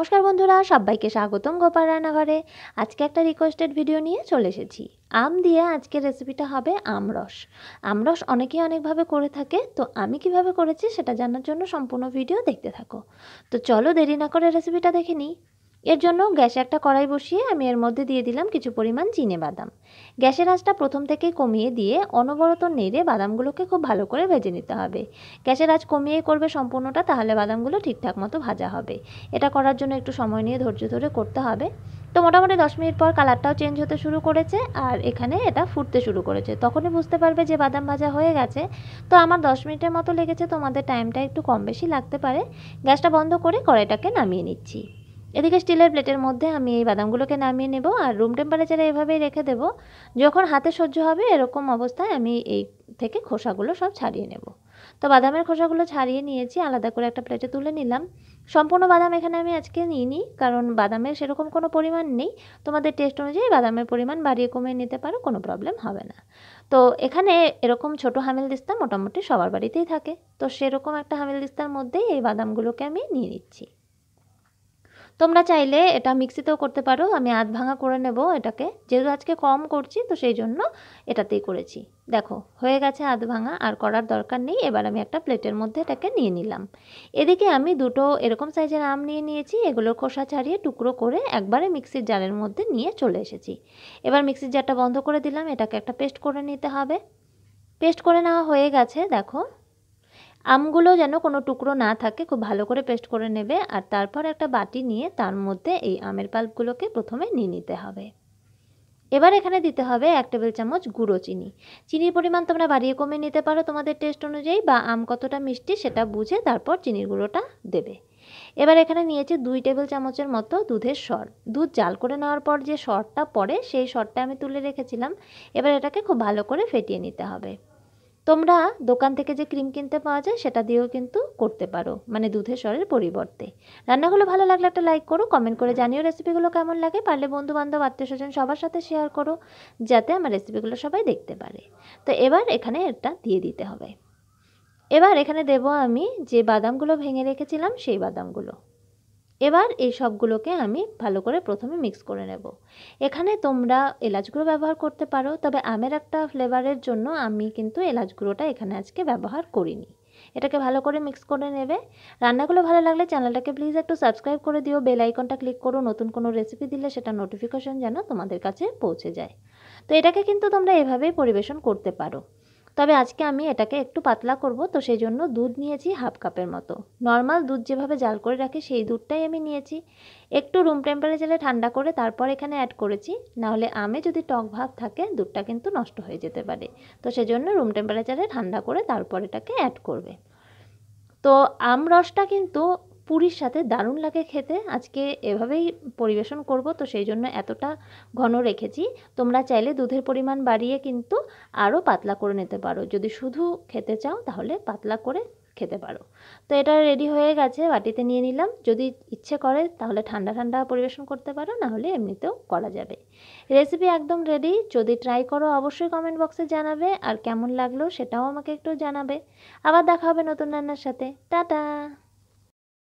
নমস্কার বন্ধুরা, সবাইকে স্বাগতম গোপাল রান্নাঘরে। আজকে একটা রিকোয়েস্টেড ভিডিও নিয়ে চলে এসেছি। আম দিয়ে আজকের রেসিপিটা হবে আমরস আমরস অনেকেই অনেকভাবে করে থাকে, তো আমি কীভাবে করেছি সেটা জানার জন্য সম্পূর্ণ ভিডিও দেখতে থাকো। তো চলো দেরি না করে রেসিপিটা দেখে নিই। এর জন্য গ্যাসে একটা কড়াই বসিয়ে আমি এর মধ্যে দিয়ে দিলাম কিছু পরিমাণ চিনে বাদাম। গ্যাসের আঁচটা প্রথম থেকেই কমিয়ে দিয়ে অনবরত নেড়ে বাদামগুলোকে খুব ভালো করে ভেজে নিতে হবে। গ্যাসের আঁচ কমিয়ে করবে সম্পূর্ণটা, তাহলে বাদামগুলো ঠিকঠাক মতো ভাজা হবে। এটা করার জন্য একটু সময় নিয়ে ধৈর্য ধরে করতে হবে। তো মোটামুটি দশ মিনিট পর কালারটাও চেঞ্জ হতে শুরু করেছে আর এখানে এটা ফুটতে শুরু করেছে। তখনই বুঝতে পারবে যে বাদাম ভাজা হয়ে গেছে। তো আমার দশ মিনিটের মতো লেগেছে, তোমাদের টাইমটা একটু কম বেশি লাগতে পারে। গ্যাসটা বন্ধ করে কড়াইটাকে নামিয়ে নিচ্ছি। এদিকে স্টিলের প্লেটের মধ্যে আমি এই বাদামগুলোকে নামিয়ে নেব আর রুম টেম্পারেচারে এভাবেই রেখে দেব। যখন হাতে সহ্য হবে এরকম অবস্থায় আমি এই থেকে খোসাগুলো সব ছাড়িয়ে নেব। তো বাদামের খোসাগুলো ছাড়িয়ে নিয়েছি, আলাদা করে একটা প্লেটে তুলে নিলাম। সম্পূর্ণ বাদাম এখানে আমি আজকে নিইনি, কারণ বাদামের সেরকম কোনো পরিমাণ নেই। তোমাদের টেস্ট অনুযায়ী বাদামের পরিমাণ বাড়িয়ে কমিয়ে নিতে পারো, কোনো প্রবলেম হবে না। তো এখানে এরকম ছোট হামিল দিস্তা মোটামুটি সবার বাড়িতেই থাকে। তো সেরকম একটা হামিল দিস্তার মধ্যেই এই বাদামগুলোকে আমি নিয়ে নিচ্ছি। তোমরা চাইলে এটা মিক্সিতেও করতে পারো, আমি আধ ভাঙা করে নেব এটাকে। যেহেতু আজকে কম করছি, তো সেই জন্য এটাতেই করেছি। দেখো, হয়ে গেছে আধ ভাঙা, আর করার দরকার নেই, এবার আমি একটা প্লেটের মধ্যে এটাকে নিয়ে নিলাম। এদিকে আমি দুটো এরকম সাইজের আম নিয়ে নিয়েছি, এগুলোর খোসা ছাড়িয়ে টুকরো করে একবারে মিক্সির জারের মধ্যে নিয়ে চলে এসেছি। এবার মিক্সির জারটা বন্ধ করে দিলাম, এটাকে একটা পেস্ট করে নিতে হবে। পেস্ট করে নেওয়া হয়ে গেছে, দেখো। আমগুলো যেন কোনো টুকরো না থাকে, খুব ভালো করে পেস্ট করে নেবে আর তারপর একটা বাটি নিয়ে তার মধ্যে এই আমের পাল্পগুলোকে প্রথমে নিয়ে নিতে হবে। এবার এখানে দিতে হবে এক টেবিল চামচ গুঁড়ো চিনি। চিনির পরিমাণ তোমরা বাড়িয়ে কমিয়ে নিতে পারো তোমাদের টেস্ট অনুযায়ী বা আম কতটা মিষ্টি সেটা বুঝে তারপর চিনির গুঁড়োটা দেবে। এবার এখানে নিয়েছি দুই টেবিল চামচের মতো দুধের সর। দুধ জাল করে নেওয়ার পর যে সরটা পড়ে সেই সরটা আমি তুলে রেখেছিলাম। এবার এটাকে খুব ভালো করে ফেটিয়ে নিতে হবে। তোমরা দোকান থেকে যে ক্রিম কিনতে পাওয়া যায়, সেটা দিয়েও কিন্তু করতে পারো। মানে দুধের স্বরের পরিবর্তে। রান্নাগুলো ভালো লাগলে একটা লাইক করো কমেন্ট করে জানিও রেসিপিগুলো কেমন লাগে। পারলে বন্ধু বান্ধব আত্মীয় স্বজন সবার সাথে শেয়ার করো, যাতে আমার রেসিপিগুলো সবাই দেখতে পারে। তো এবার এখানে এটা দিয়ে দিতে হবে। এবার এখানে দেব আমি যে বাদামগুলো ভেঙে রেখেছিলাম, সেই বাদামগুলো। এবার এই সবগুলোকে আমি ভালো করে প্রথমে মিক্স করে নেব। এখানে তোমরা এলাচ গুঁড়ো ব্যবহার করতে পারো, তবে আমের একটা ফ্লেভারের জন্য আমি কিন্তু এলাচ গুঁড়োটা এখানে আজকে ব্যবহার করিনি। এটাকে ভালো করে মিক্স করে নেবে। রান্নাগুলো ভালো লাগলে চ্যানেলটাকে প্লিজ একটু সাবস্ক্রাইব করে দিও বেল আইকনটা ক্লিক করো, নতুন কোনো রেসিপি দিলে সেটা নোটিফিকেশন যেন তোমাদের কাছে পৌঁছে যায়। তো এটাকে কিন্তু তোমরা এভাবেই পরিবেশন করতে পারো। তবে আজকে আমি এটাকে একটু পাতলা করব, তো সেই জন্য দুধ নিয়েছি হাফ কাপের মতো। নর্মাল দুধ যেভাবে জাল করে রাখি, সেই দুধটাই আমি নিয়েছি। একটু রুম টেম্পারেচারে ঠান্ডা করে তারপর এখানে অ্যাড করেছি। নাহলে আমে যদি টক ভাব থাকে, দুধটা কিন্তু নষ্ট হয়ে যেতে পারে। তো সেজন্য রুম টেম্পারেচারে ঠান্ডা করে তারপর এটাকে অ্যাড করবে। তো আম রসটা কিন্তু পুরীর সাথে দারুণ লাগে খেতে। আজকে এভাবেই পরিবেশন করব, তো সেই জন্য এতটা ঘন রেখেছি। তোমরা চাইলে দুধের পরিমাণ বাড়িয়ে কিন্তু আরও পাতলা করে নিতে পারো। যদি শুধু খেতে চাও, তাহলে পাতলা করে খেতে পারো। তো এটা রেডি হয়ে গেছে, বাটিতে নিয়ে নিলাম। যদি ইচ্ছে করে, তাহলে ঠান্ডা ঠান্ডা পরিবেশন করতে পারো, নাহলে এমনিতেও করা যাবে। রেসিপি একদম রেডি যদি ট্রাই করো, অবশ্যই কমেন্ট বক্সে জানাবে। আর কেমন লাগল, সেটাও আমাকে একটু জানাবে। আবার দেখা হবে নতুন রান্নার সাথে। টাটা!